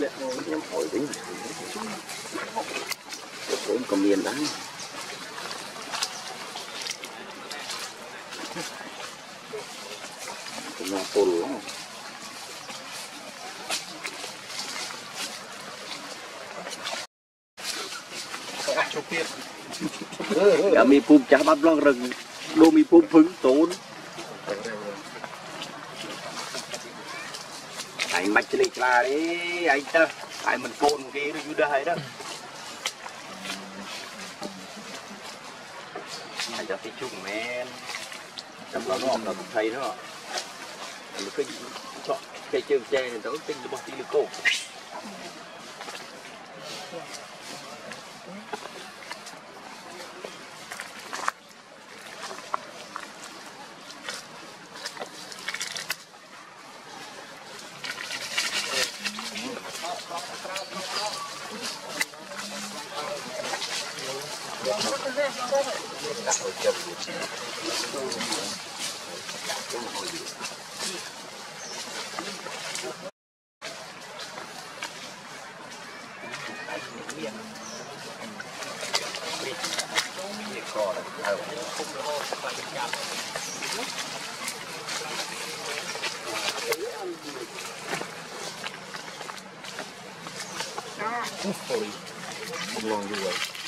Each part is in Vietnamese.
em hỏi tính cũng còn miền đấy cũng là cô lúa chụp tiệm. Dạ mi pum chả bắp lo rừng, đô mi pum phứng tốn. ឯងមិនឆ្លេចឆ្លាទេឯងទៅឯងមិនកូនគេឬយូរដែរហើយទៅឯងទៅទីជុំមែនចាំឡងអមដល់ថៃទៅអត់ឃើញចော့គេជើងចែទៅទិញរបស់ទីលីកោ Hopefully, along vậy way.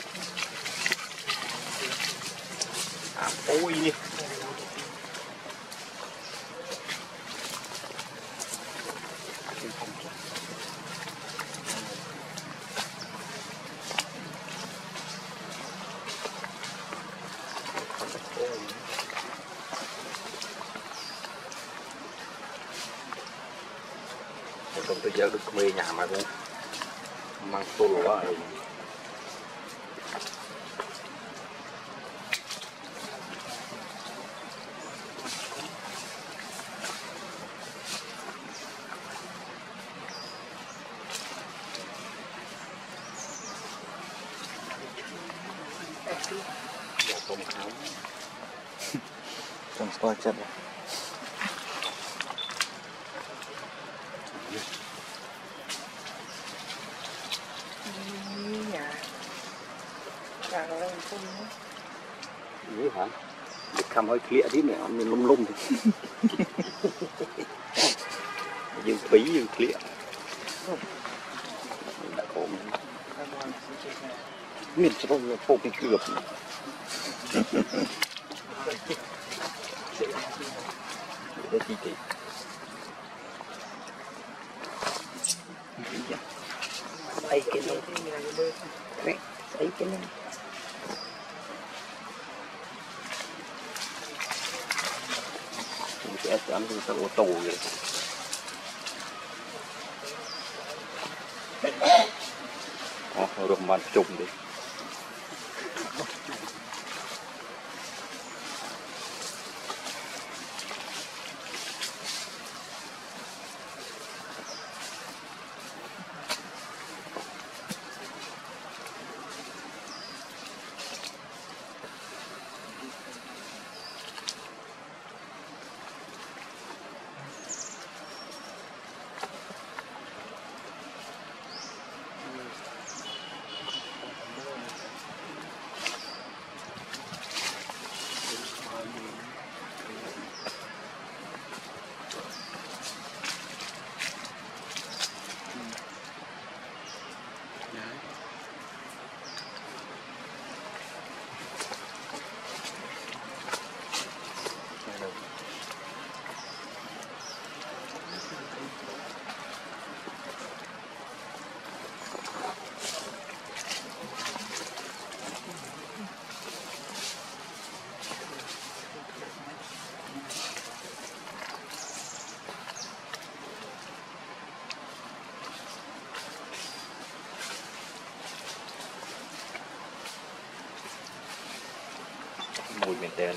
Ôi. Nè tôi giờ được mê nhà mà cũng mang tô lúa rồi soi chân nữa. Như hả? Được cầm hơi khịa tí mẹ mình lung lung thì Dương phí dương khịa Đã khổ mình Mình sẽ không phô cái cướp Để chi tiết Ấy cái này. Đấy, ấy cái này. Mình sẽ ăn cái tàu ô tô rồi. À, rồi mà trùng đi. then